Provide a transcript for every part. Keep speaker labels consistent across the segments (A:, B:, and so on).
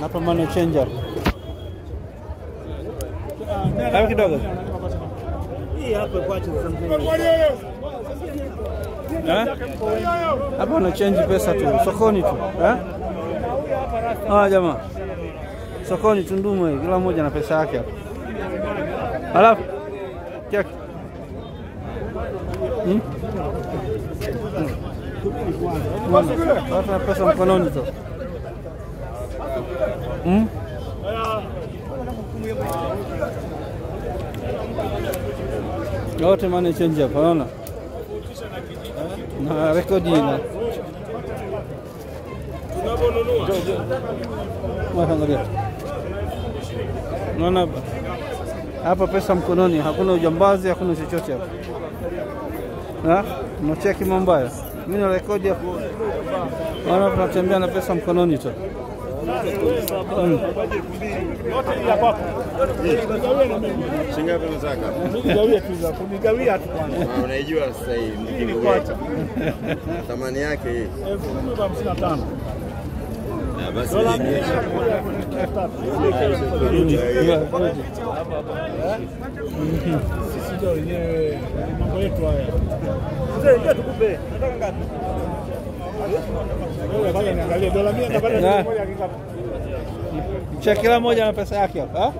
A: Hapa money changer. Hapo kidogo.
B: Hii hapa kwache
A: Eh? Hapa wana change pesa tu sokoni tu eh? Ah, jamaa sokoni Tunduma, kila mmoja na pesa yake hapa. Halafu check hmm? hmm. Watu na pesa mkononi tu hmm? Yote money change hapa, unaona na rekodi na Angalia. Unaona hapa? hapa pesa mkononi, hakuna ujambazi, hakuna chochote hapa. Na Unacheki mambo haya. Mimi na rekodi hapo. Naona tunatembea na pesa mkononi tu.
C: Shingapi unataka?
B: Nigawia tu za kunigawia tu kwanza.
C: Ah, Unaijua sasa hii mjini
B: Kwacha.
C: thamani yake hii. Basi.
B: Sisi ndio wenyewe mambo yetu haya. Mzee, tukupe. Nataka ngapi?
A: Cha kila moja na pesa yake hapa. ha?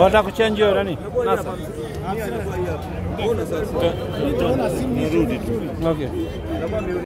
A: Wataka kuchange hiyo nani? Nasa. Okay.